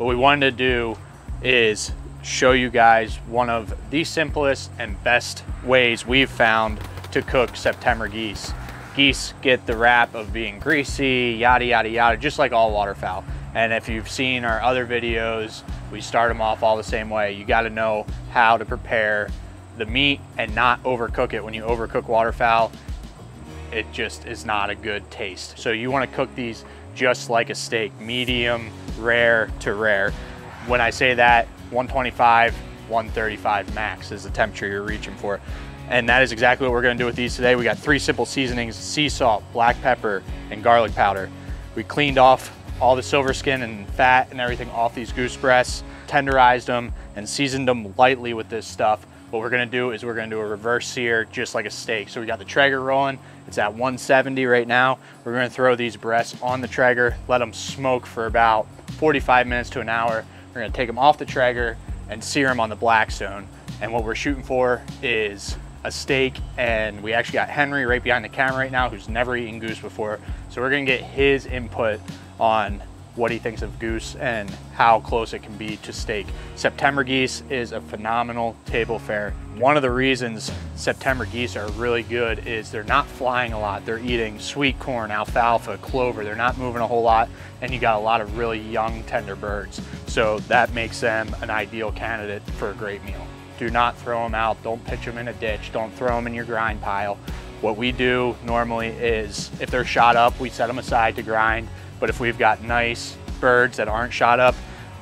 what we wanted to do is show you guys one of the simplest and best ways we've found to cook September geese. Geese get the rap of being greasy, yada, yada, yada, just like all waterfowl. And if you've seen our other videos, we start them off all the same way. You gotta know how to prepare the meat and not overcook it. When you overcook waterfowl, it just is not a good taste. So you wanna cook these just like a steak, medium, rare to rare. When I say that, 125, 135 max is the temperature you're reaching for. And that is exactly what we're gonna do with these today. We got three simple seasonings, sea salt, black pepper, and garlic powder. We cleaned off all the silver skin and fat and everything off these goose breasts, tenderized them, and seasoned them lightly with this stuff. What we're gonna do is we're gonna do a reverse sear just like a steak. So we got the Traeger rolling. It's at 170 right now. We're gonna throw these breasts on the Traeger, let them smoke for about 45 minutes to an hour. We're gonna take them off the Traeger and sear them on the Blackstone. And what we're shooting for is a steak and we actually got Henry right behind the camera right now who's never eaten goose before. So we're gonna get his input on what he thinks of goose and how close it can be to steak. September geese is a phenomenal table fare. One of the reasons September geese are really good is they're not flying a lot. They're eating sweet corn, alfalfa, clover. They're not moving a whole lot and you got a lot of really young tender birds. So that makes them an ideal candidate for a great meal. Do not throw them out. Don't pitch them in a ditch. Don't throw them in your grind pile. What we do normally is if they're shot up, we set them aside to grind but if we've got nice birds that aren't shot up,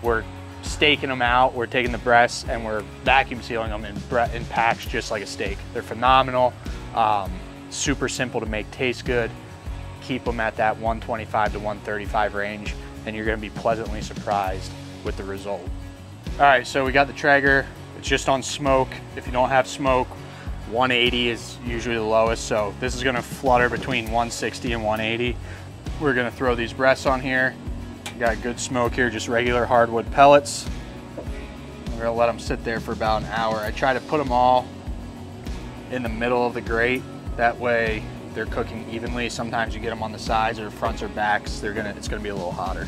we're staking them out, we're taking the breasts and we're vacuum sealing them in, in packs just like a steak. They're phenomenal, um, super simple to make taste good. Keep them at that 125 to 135 range and you're gonna be pleasantly surprised with the result. All right, so we got the Traeger. It's just on smoke. If you don't have smoke, 180 is usually the lowest. So this is gonna flutter between 160 and 180. We're gonna throw these breasts on here. Got good smoke here, just regular hardwood pellets. We're gonna let them sit there for about an hour. I try to put them all in the middle of the grate. That way they're cooking evenly. Sometimes you get them on the sides or fronts or backs. They're gonna, it's gonna be a little hotter.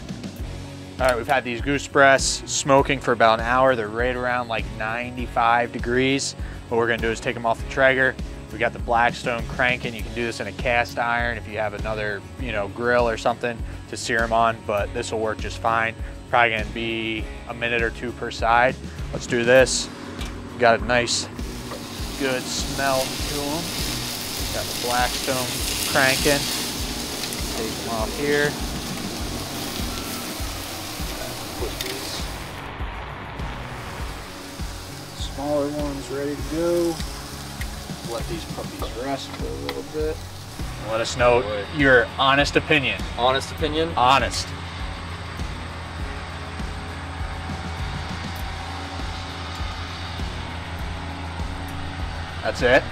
All right, we've had these goose breasts smoking for about an hour. They're right around like 95 degrees. What we're gonna do is take them off the Traeger, we got the Blackstone cranking. You can do this in a cast iron if you have another, you know, grill or something to sear them on, but this will work just fine. Probably gonna be a minute or two per side. Let's do this. Got a nice, good smell to them. Got the Blackstone cranking. Take them off here. Smaller ones ready to go let these puppies rest for a little bit. Let us know your honest opinion. Honest opinion? Honest. That's it?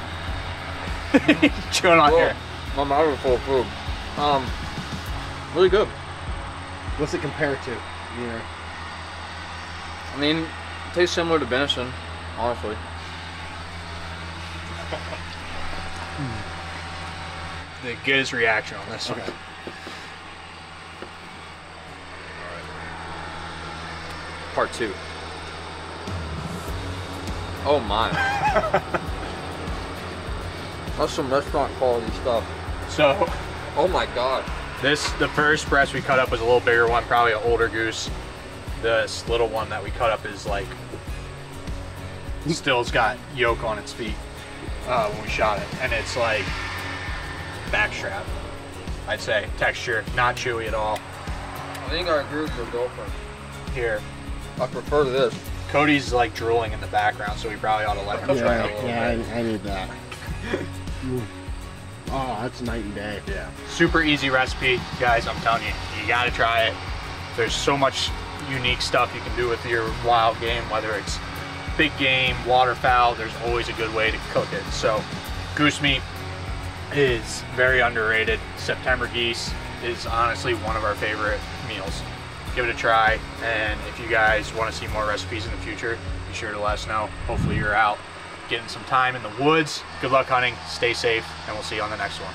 Chewing on well, here. My mouth is full of food. Um, really good. What's it compared to? Yeah. I mean, it tastes similar to venison, honestly. The good reaction on this okay. one. Part two. Oh my. That's some restaurant quality stuff. So. Oh my god. This, the first breast we cut up was a little bigger one, probably an older goose. This little one that we cut up is like, still's got yolk on its feet uh, when we shot it. And it's like backstrap, I'd say. Texture, not chewy at all. I think our agree with your girlfriend. Here. I prefer this. Cody's like drooling in the background, so we probably ought to let him yeah, try it a little yeah, bit. I, I need that. oh, that's night and day. Yeah. Super easy recipe, guys. I'm telling you, you got to try it. There's so much unique stuff you can do with your wild game, whether it's big game, waterfowl, there's always a good way to cook it. So goose meat is very underrated. September geese is honestly one of our favorite meals. Give it a try. And if you guys want to see more recipes in the future, be sure to let us know. Hopefully you're out getting some time in the woods. Good luck hunting, stay safe, and we'll see you on the next one.